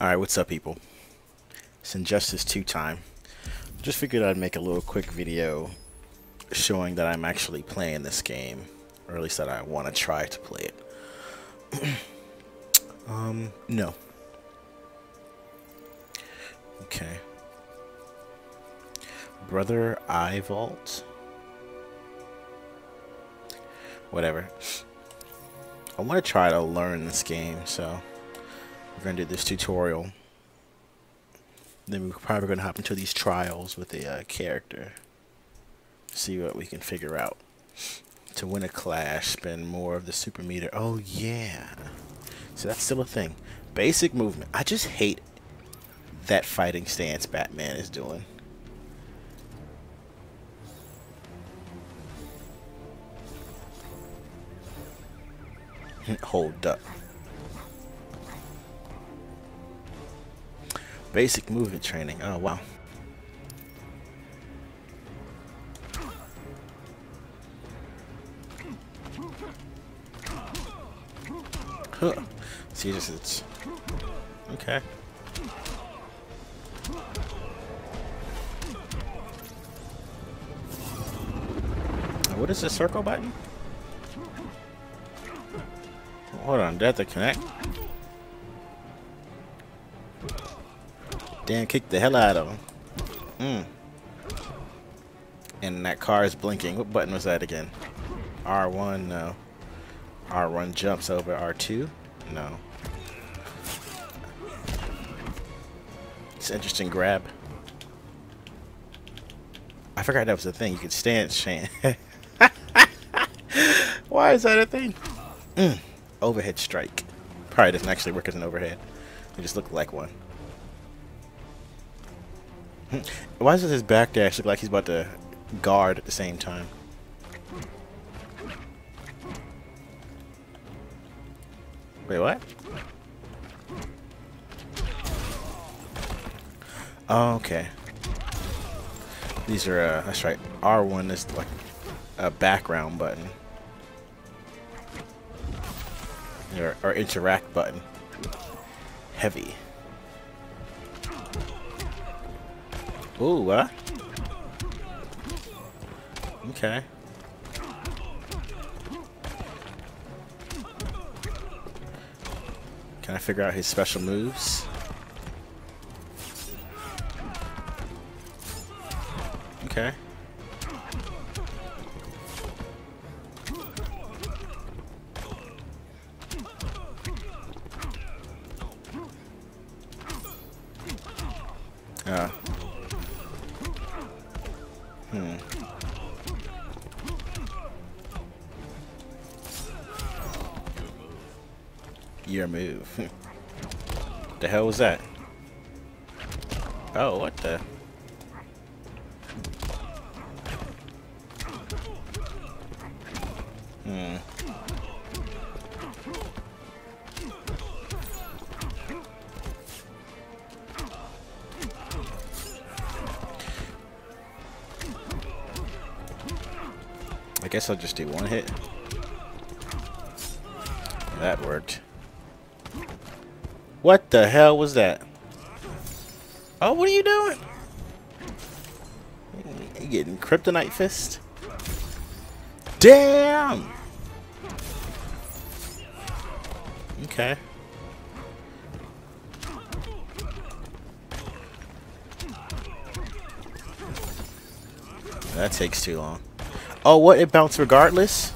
Alright, what's up people? It's Injustice 2 time. Just figured I'd make a little quick video showing that I'm actually playing this game. Or at least that I want to try to play it. um, no. Okay. Brother Eye Vault? Whatever. I want to try to learn this game, so we're going to do this tutorial. Then we're probably going to hop into these trials with the uh, character. See what we can figure out. To win a clash, spend more of the super meter. Oh, yeah. So that's still a thing. Basic movement. I just hate that fighting stance Batman is doing. Hold up. Basic movement training. Oh, wow. Huh. See, it's okay. What is the circle button? Hold on, did I have to connect? Damn, kick the hell out of him. Mm. And that car is blinking. What button was that again? R1, no. R1 jumps over R2? No. It's interesting grab. I forgot that was a thing. You could stand Shane. Why is that a thing? Mm overhead strike. Probably doesn't actually work as an overhead. It just looked like one. Why does his back dash look like he's about to guard at the same time? Wait, what? Okay. These are, uh, that's right. R1 is like a background button. Or, or interact button. Heavy. Ooh, what? Okay. Can I figure out his special moves? Okay. Uh. Hmm. Your move. the hell was that? Oh, what the? Guess I'll just do one hit. That worked. What the hell was that? Oh, what are you doing? You getting kryptonite fist? Damn! Okay. That takes too long. Oh, what? It bounced regardless?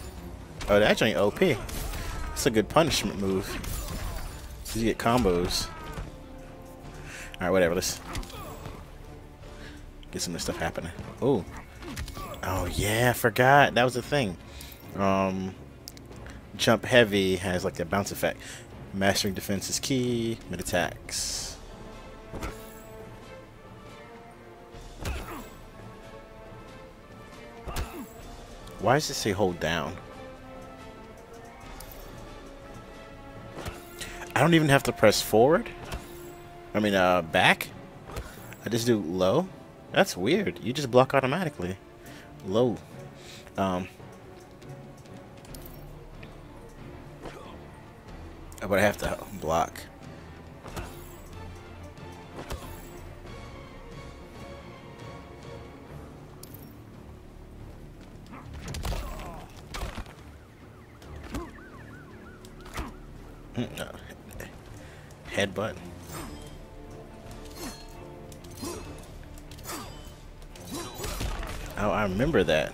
Oh, that's ain't OP. That's a good punishment move. You get combos. Alright, whatever. Let's get some of this stuff happening. Oh. Oh, yeah, I forgot. That was the thing. Um, jump heavy has like that bounce effect. Mastering defense is key. Mid attacks. Why does it say hold down? I don't even have to press forward. I mean, uh, back. I just do low. That's weird. You just block automatically. Low. Um. But I have to block. Headbutt. Oh, I remember that.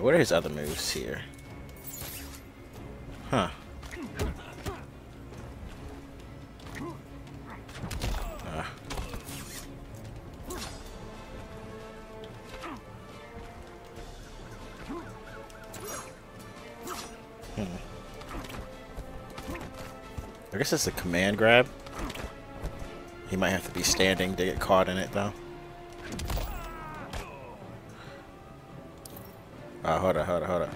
What are his other moves here? Huh. I guess it's a command grab. He might have to be standing to get caught in it, though. Oh, hold on, hold on, hold on.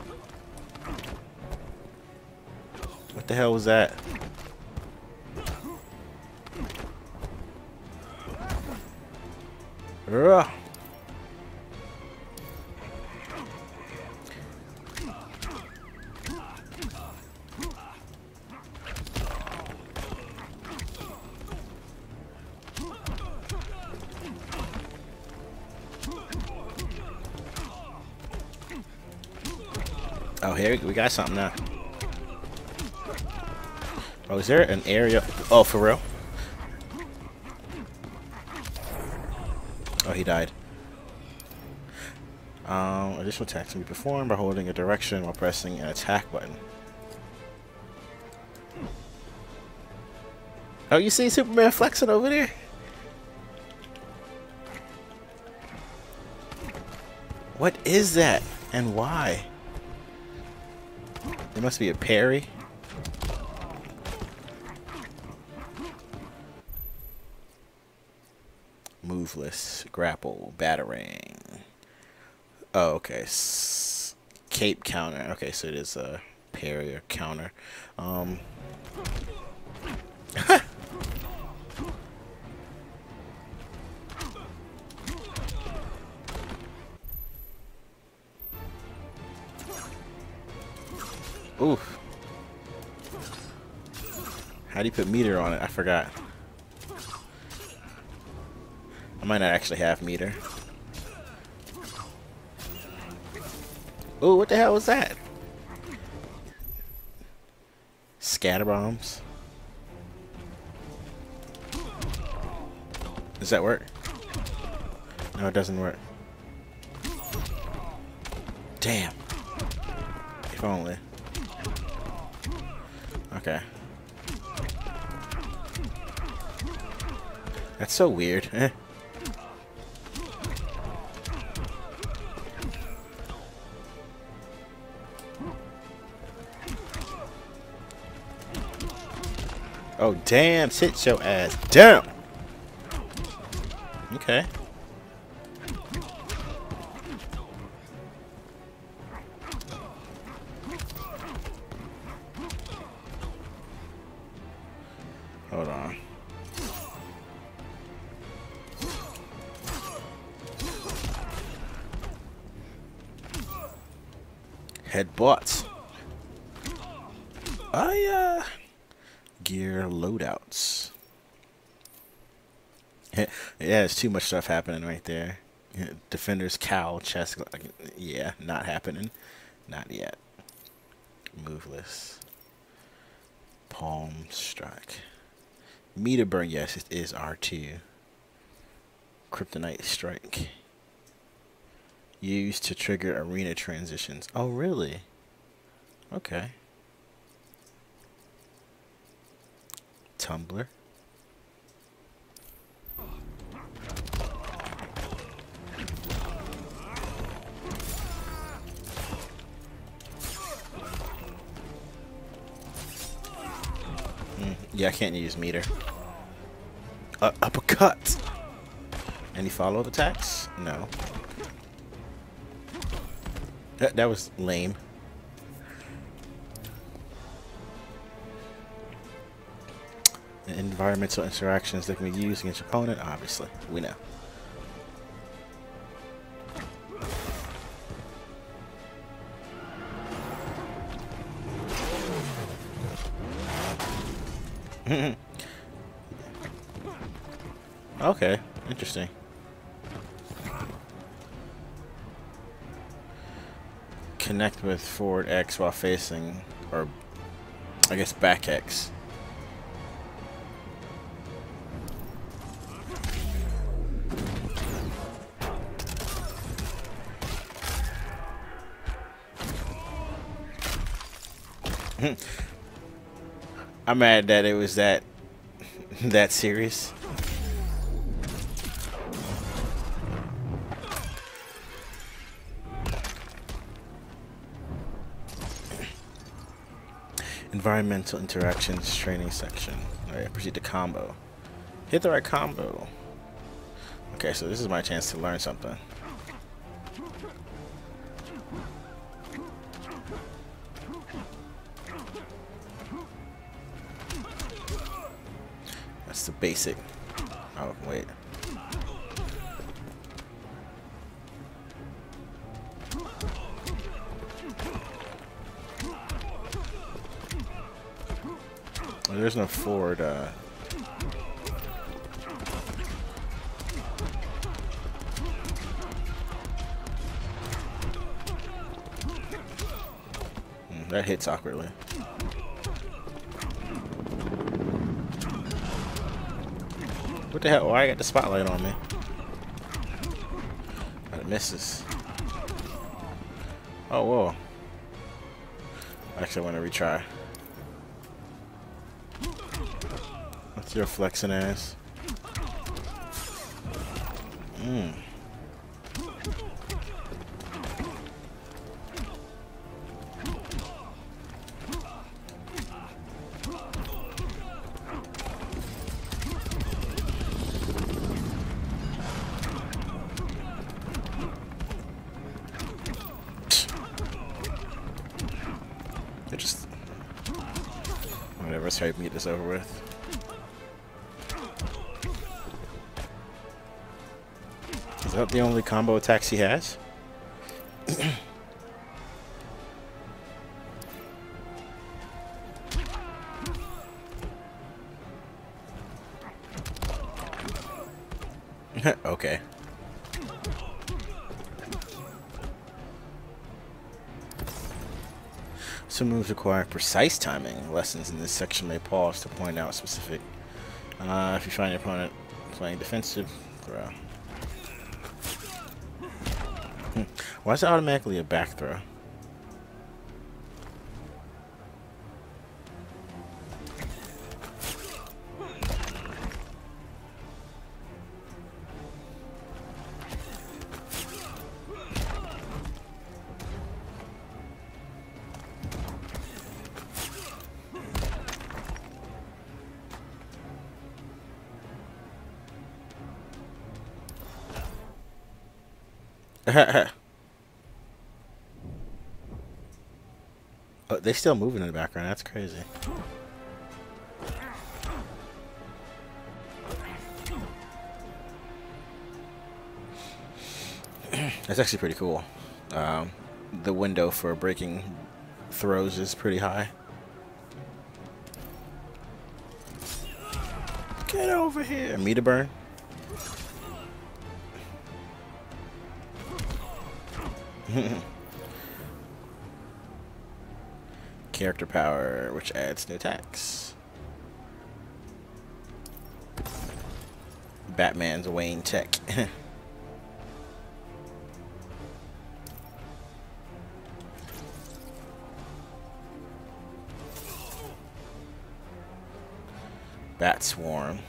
What the hell was that? Ugh. We got something now. Oh, is there an area? Oh, for real? Oh, he died. Um, additional attacks can be performed by holding a direction while pressing an attack button. Oh, you see Superman flexing over there? What is that? And why? There must be a parry. Move list, grapple, battering. Oh, okay. S cape counter. Okay, so it is a parry or counter. Um. Oof. How do you put meter on it? I forgot. I might not actually have meter. Ooh, what the hell was that? Scatter bombs. Does that work? No, it doesn't work. Damn. If only. Okay. That's so weird. Eh. Oh, damn. Sit your ass down. Okay. Too much stuff happening right there. Defender's cowl, chest... Yeah, not happening. Not yet. Move list. Palm strike. Meter burn, yes, it is R2. Kryptonite strike. Used to trigger arena transitions. Oh, really? Okay. Tumbler. Yeah, I can't use meter. Uh, uppercut! Any follow-up attacks? No. That, that was lame. environmental interactions that can be used against your opponent, obviously. We know. okay, interesting. Connect with forward X while facing, or I guess back X. I'm mad that it was that that serious. Environmental interactions training section. Alright, proceed to combo. Hit the right combo. Okay, so this is my chance to learn something. Basic. Oh, wait. There's no forward, uh... Hmm, that hits awkwardly. The hell? Why I got the spotlight on me? It misses. Oh, whoa. Actually, I want to retry. What's your flexing ass? Mmm. Let's try to get this over with. Is that the only combo attacks he has? Require precise timing. Lessons in this section may pause to point out specific. Uh, if you find your opponent playing defensive, throw. Hmm. Why is it automatically a back throw? They still moving in the background. That's crazy. That's actually pretty cool. Um, the window for breaking throws is pretty high. Get over here. Meter burn. Character power, which adds new attacks. Batman's Wayne Tech. Bat Swarm.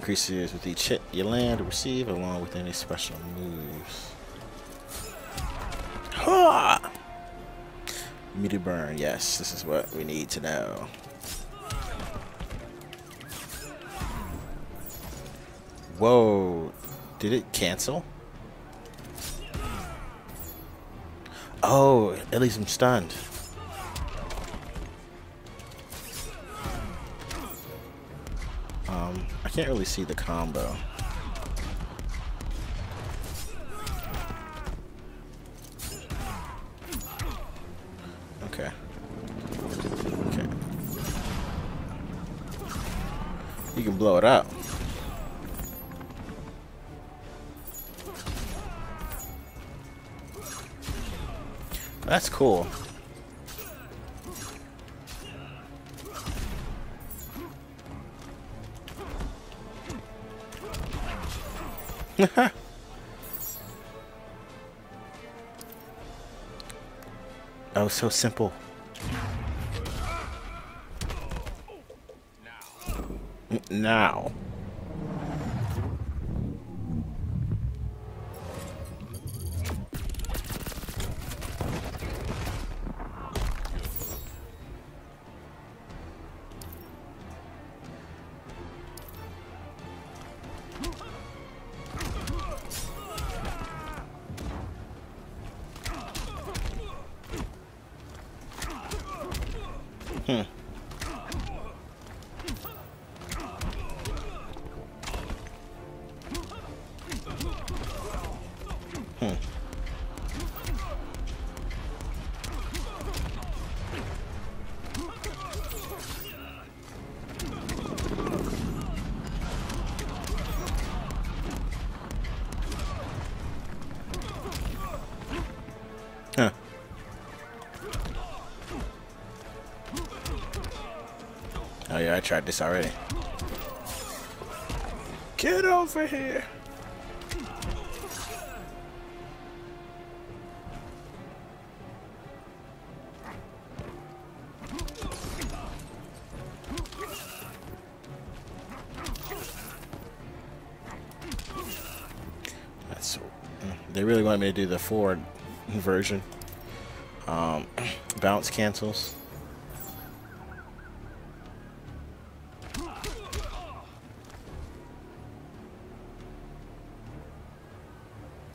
Increases with each hit you land or receive, along with any special moves. Ha! Meter burn, yes, this is what we need to know. Whoa, did it cancel? Oh, at least I'm stunned. Can't really see the combo. Okay. Okay. You can blow it up. That's cool. oh, so simple. Now. Hmm. Tried this already. Get over here. That's they really want me to do the forward version. Um, bounce cancels.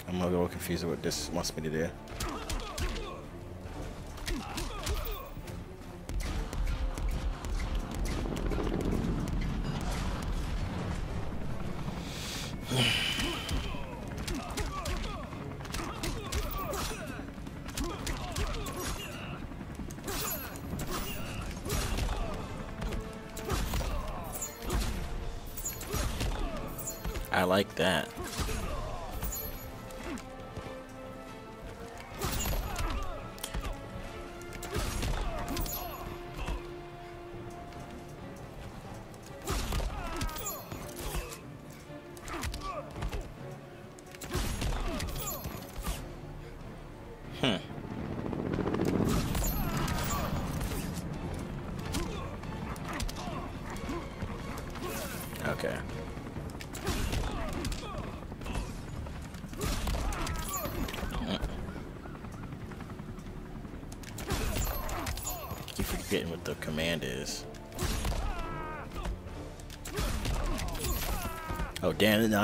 I'm a little confused what this wants me to do. I like that.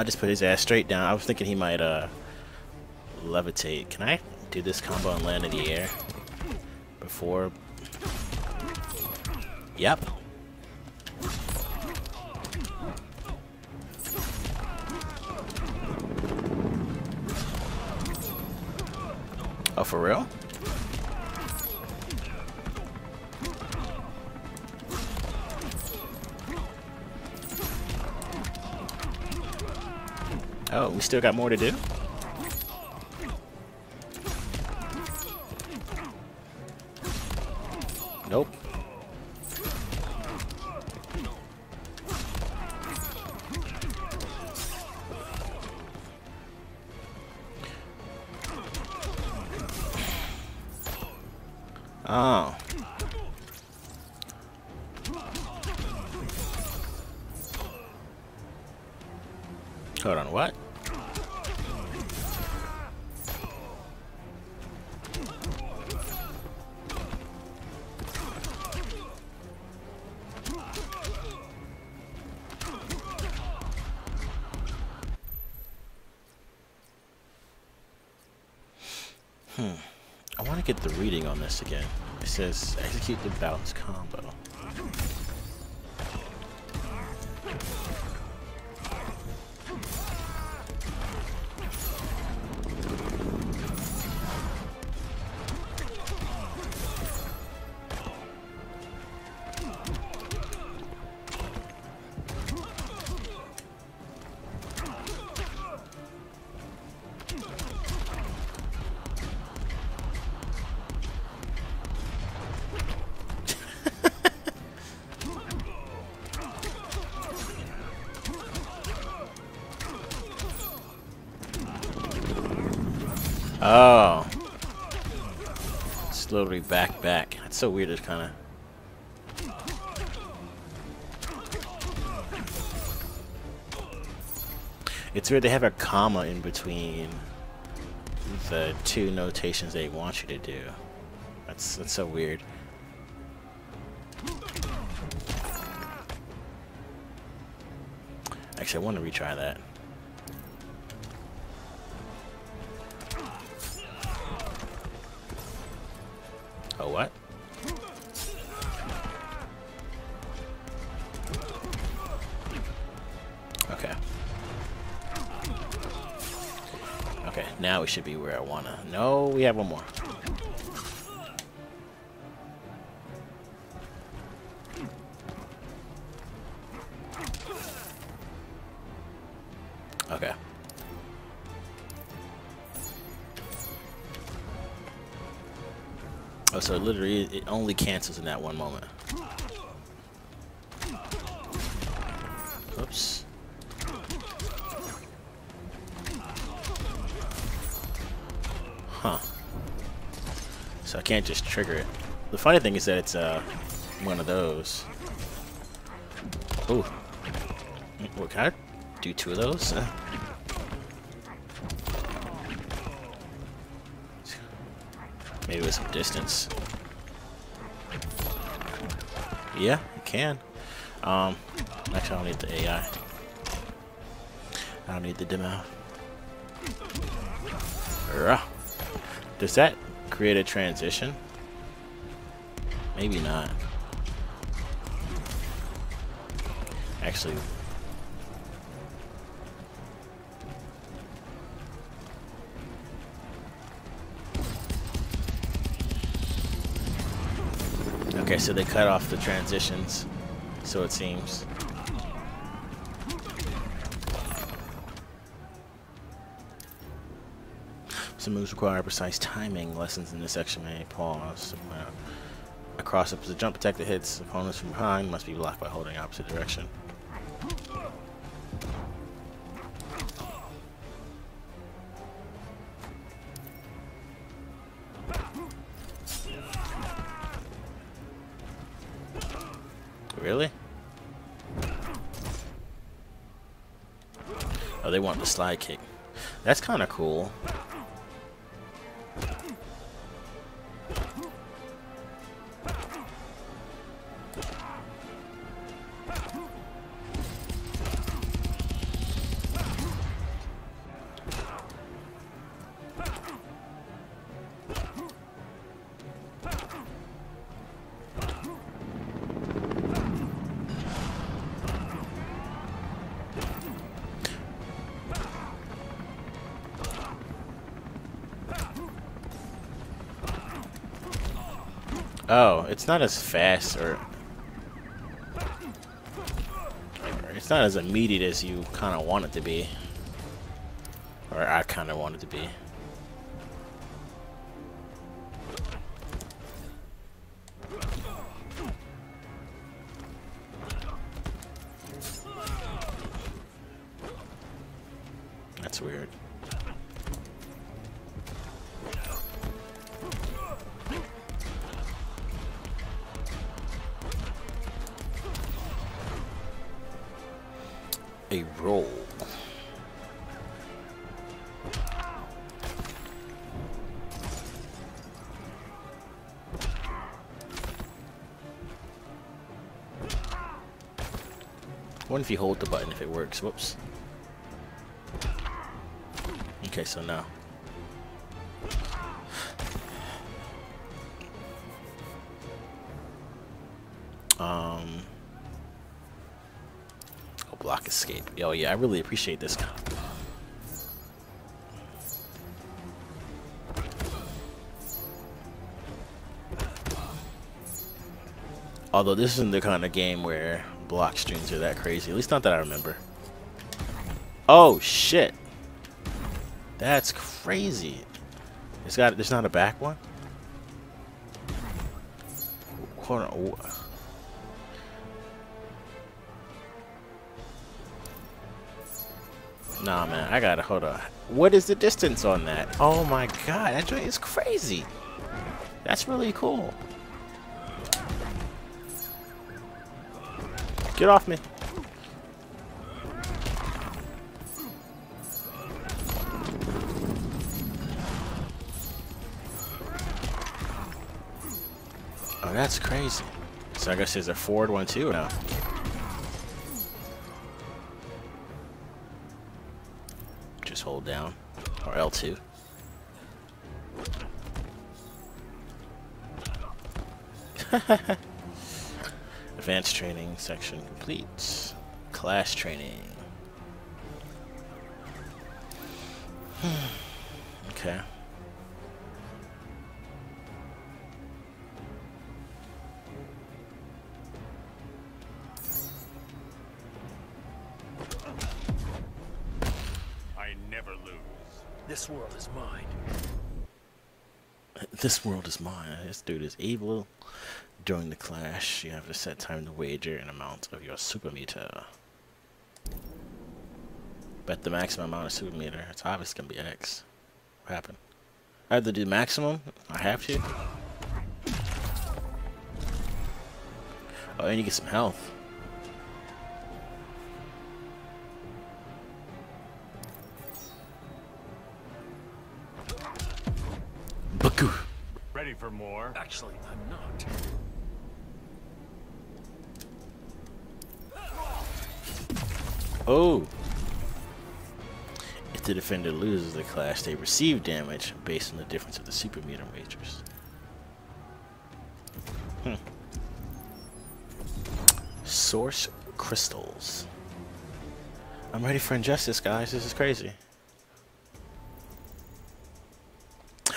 I just put his ass straight down. I was thinking he might uh levitate. Can I do this combo and land in the air before? Yep. Oh, for real? Oh, we still got more to do? Says execute the bounce combo. Back, back. That's so weird, it's kind of... It's weird they have a comma in between the two notations they want you to do. That's that's so weird. Actually, I want to retry that. Okay. Okay, now we should be where I wanna. No, we have one more. Okay. Oh, so literally it only cancels in that one moment. Oops. Huh. So I can't just trigger it. The funny thing is that it's uh one of those. Ooh. What can I do two of those? Maybe with some distance. Yeah, you can. Um, actually, I don't need the AI. I don't need the demo. Does that create a transition? Maybe not. Actually, Okay, so they cut off the transitions, so it seems. Some moves require precise timing. Lessons in this section may pause. Uh, a cross up is a jump attack that hits opponents from behind must be blocked by holding opposite direction. Really? Oh, they want the slide kick. That's kind of cool. Oh, it's not as fast or it's not as immediate as you kind of want it to be. Or I kind of want it to be. If you hold the button if it works? Whoops. Okay, so now. Um block escape. Yo, yeah, I really appreciate this. Although this isn't the kind of game where block strings are that crazy. At least not that I remember. Oh, shit. That's crazy. It's got, there's not a back one? Hold on. Nah, man, I gotta hold on. What is the distance on that? Oh my god, that joint is crazy. That's really cool. Get off me. Oh, that's crazy. So I guess there's a forward one too now. Just hold down. Or L2. Advanced training section complete. Clash training. okay. I never lose. This world is mine. This world is mine. This dude is evil. During the clash, you have to set time to wager an amount of your super meter. Bet the maximum amount of super meter. It's obviously gonna be X. What happened? I have to do maximum? I have to? Oh, and you get some health. Baku. Ready for more? Actually, I'm not. Oh. If the defender loses the clash, they receive damage based on the difference of the super meter majors. Hmm. Source crystals. I'm ready for injustice, guys. This is crazy.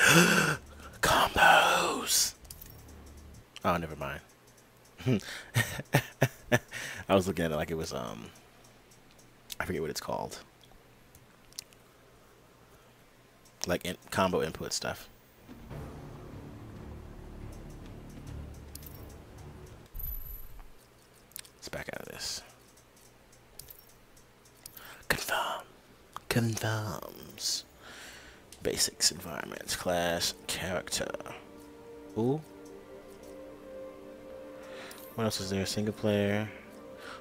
Combos. Oh, never mind. I was looking at it like it was um I forget what it's called. Like in combo input stuff. Let's back out of this. Confirm. Confirms. Basics, environments, clash, character. Ooh. What else is there? Single player.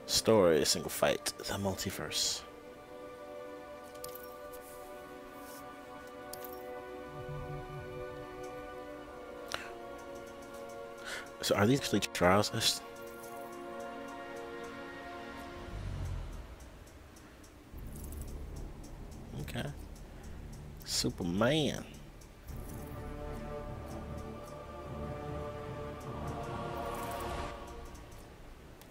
Story, single fight, the multiverse. So are these actually trials? Okay. Superman.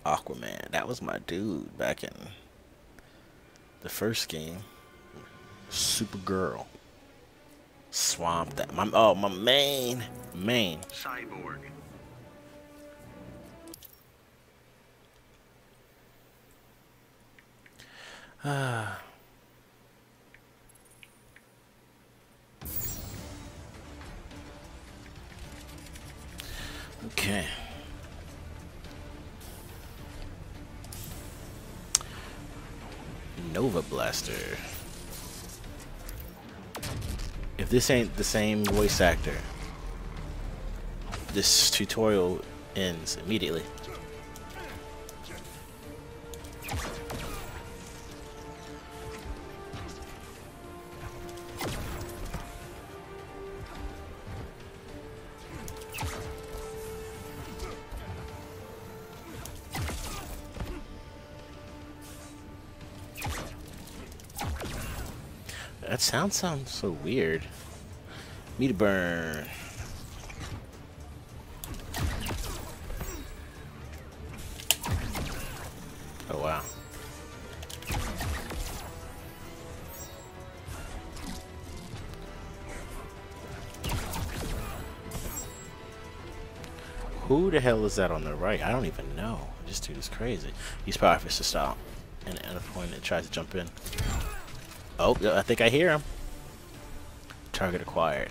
Aquaman. That was my dude back in the first game. Supergirl. Swamp Thing. My oh my main main. Cyborg. Ah. okay. Nova Blaster. If this ain't the same voice actor, this tutorial ends immediately. Sound sounds so weird. Meter burn. Oh wow. Who the hell is that on the right? I don't even know. This dude is crazy. He's probably just to stop and at a point it tries to jump in. Oh, I think I hear him. Target acquired.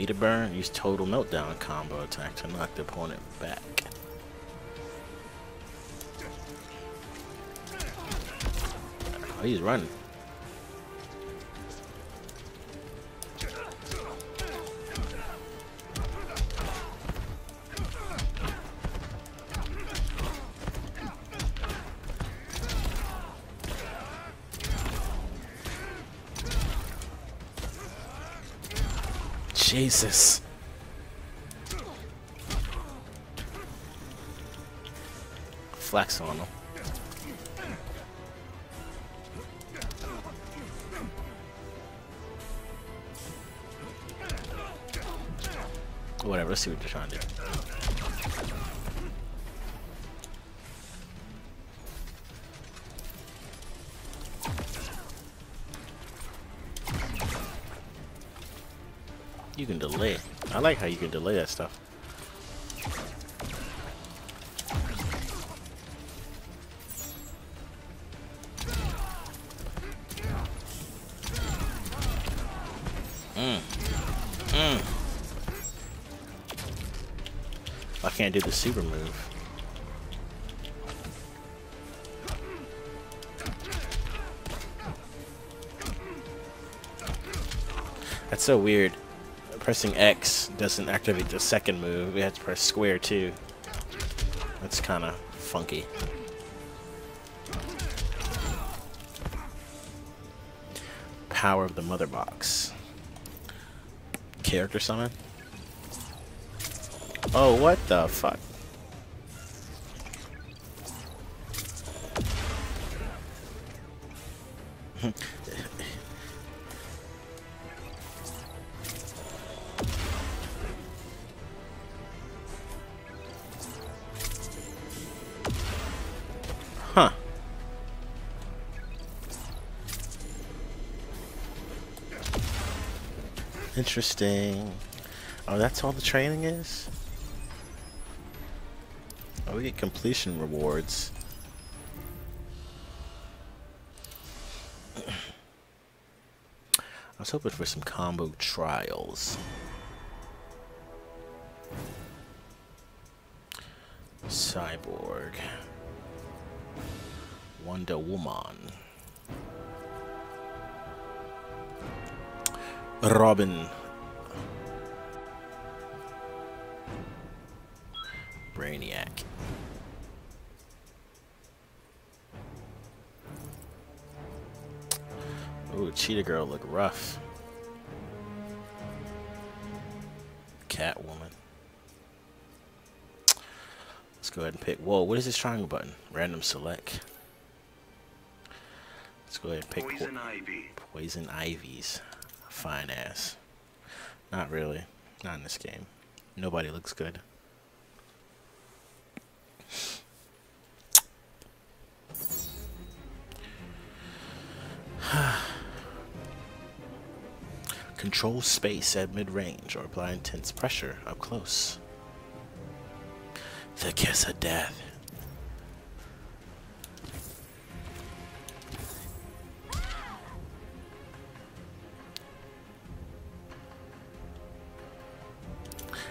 Meter burn, use total meltdown combo attack to knock the opponent back. Oh, he's running. Jesus. Flex on him. Whatever, let's see what you're trying to do. You can delay. I like how you can delay that stuff. Mm. Mm. I can't do the super move. That's so weird. Pressing X doesn't activate the second move. We have to press square too. That's kind of funky. Power of the mother box. Character summon? Oh, what the fuck? Interesting. Oh, that's all the training is? Oh, we get completion rewards. I was hoping for some combo trials. Cyborg. Wonder Woman. Robin. Brainiac. Ooh, Cheetah Girl look rough. Catwoman. Let's go ahead and pick. Whoa, what is this triangle button? Random select. Let's go ahead and pick Poison ivy. Poison Ivy's. Fine ass. Not really. Not in this game. Nobody looks good. Control space at mid-range or apply intense pressure up close. The kiss of death.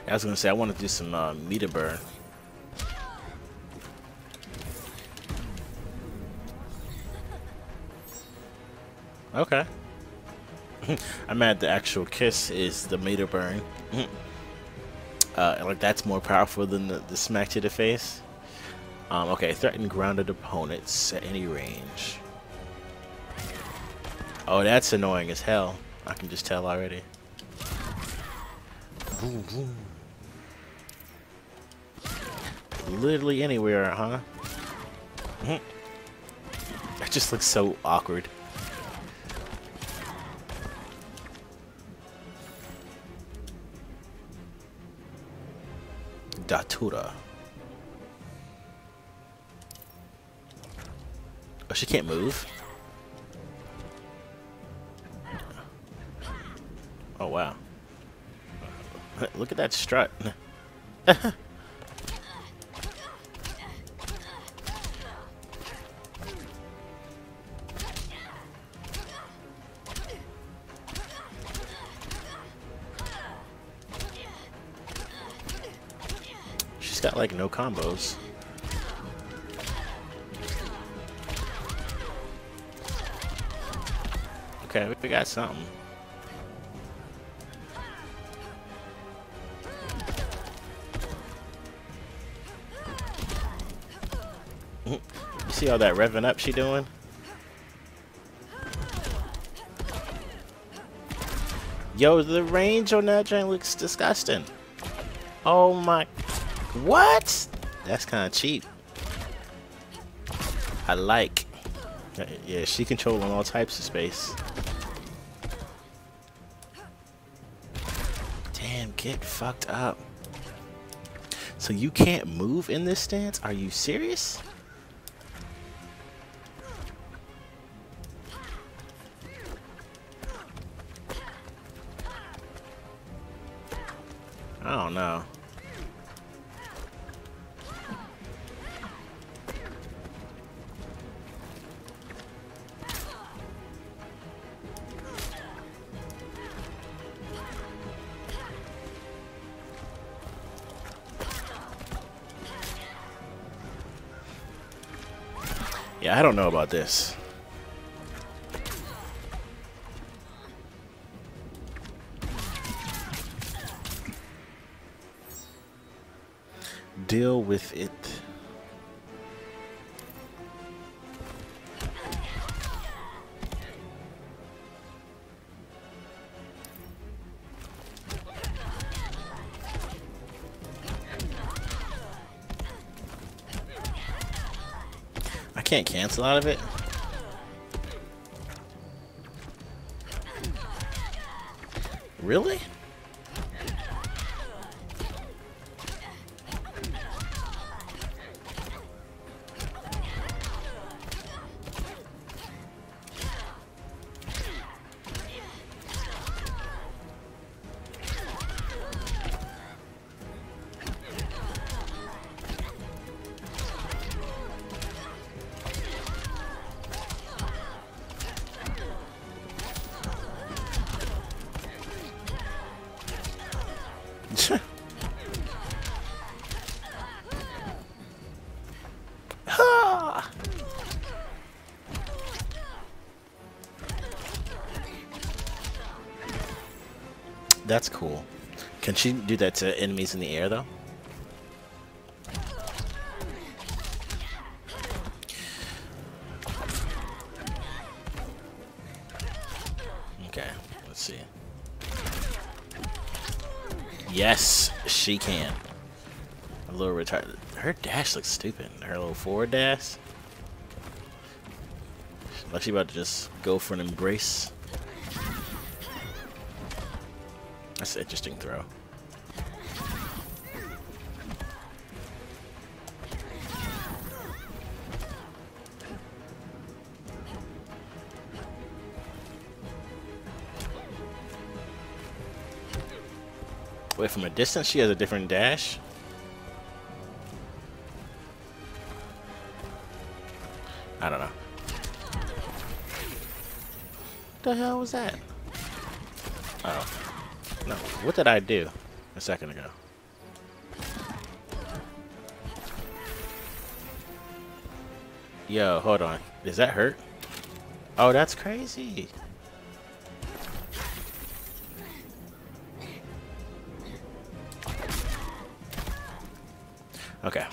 I was gonna say I want to do some uh, meter burn. Okay. I'm mad the actual kiss is the meter burn. uh, like that's more powerful than the, the smack to the face. Um, okay, threaten grounded opponents at any range. Oh, that's annoying as hell. I can just tell already. Boom, boom. Literally anywhere, huh? that just looks so awkward. Datura. Oh, she can't move? Oh, wow. Look at that strut. got like no combos. Okay, we got something. You see all that revving up she doing? Yo, the range on that joint looks disgusting. Oh my... What? That's kind of cheap. I like. Uh, yeah, she controlling all types of space. Damn, get fucked up. So you can't move in this stance? Are you serious? Yeah, I don't know about this. Deal with it. Can't cancel out of it. Really? That's cool. Can she do that to enemies in the air though? Okay, let's see. Yes, she can. A little retarded. Her dash looks stupid. Her little forward dash. Like she about to just go for an embrace. Interesting throw. Wait, from a distance she has a different dash? I don't know. What the hell was that? What did I do a second ago? Yo, hold on. Does that hurt? Oh, that's crazy. Okay.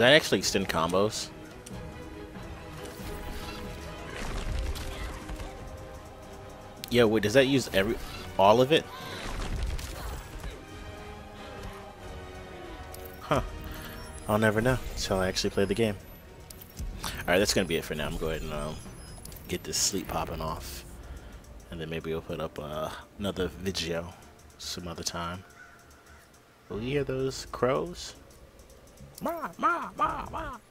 That actually extend combos? Yo, wait, does that use every all of it? Huh. I'll never know until I actually play the game. Alright, that's gonna be it for now. I'm going to um, get this sleep popping off. And then maybe we'll put up uh, another video some other time. Will you hear those crows? 骂骂骂骂。